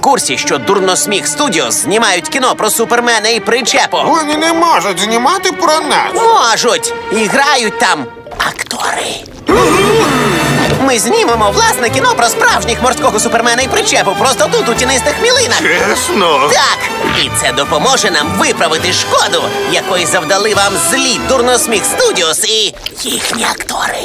в курсі, що Дурносміх Studios знімають кіно про супермена і причепу? Вони не можуть знімати про нас. Можуть! І грають там актори. Ми знімемо власне кіно про справжніх морського супермена і причепу просто тут, у тінистих мілинах. Чесно. Так! І це допоможе нам виправити шкоду, якої завдали вам злі Дурносміх Studios і їхні актори.